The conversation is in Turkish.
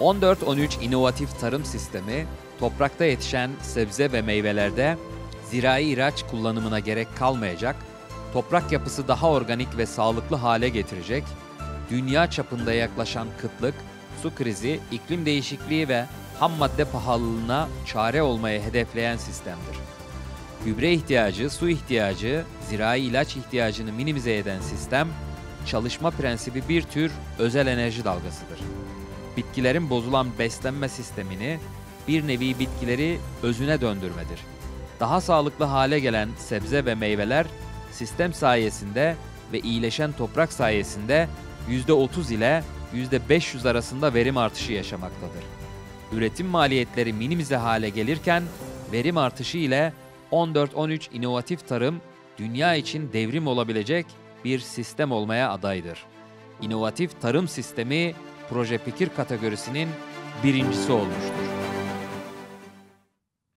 14-13 inovatif tarım sistemi, toprakta yetişen sebze ve meyvelerde zirai ilaç kullanımına gerek kalmayacak, toprak yapısı daha organik ve sağlıklı hale getirecek, dünya çapında yaklaşan kıtlık, su krizi, iklim değişikliği ve ham madde pahalılığına çare olmayı hedefleyen sistemdir. Gübre ihtiyacı, su ihtiyacı, zirai ilaç ihtiyacını minimize eden sistem, çalışma prensibi bir tür özel enerji dalgasıdır. Bitkilerin bozulan beslenme sistemini bir nevi bitkileri özüne döndürmedir. Daha sağlıklı hale gelen sebze ve meyveler sistem sayesinde ve iyileşen toprak sayesinde %30 ile %500 arasında verim artışı yaşamaktadır. Üretim maliyetleri minimize hale gelirken verim artışı ile 14-13 inovatif tarım dünya için devrim olabilecek bir sistem olmaya adaydır. İnovatif tarım sistemi proje fikir kategorisinin birincisi olmuştur.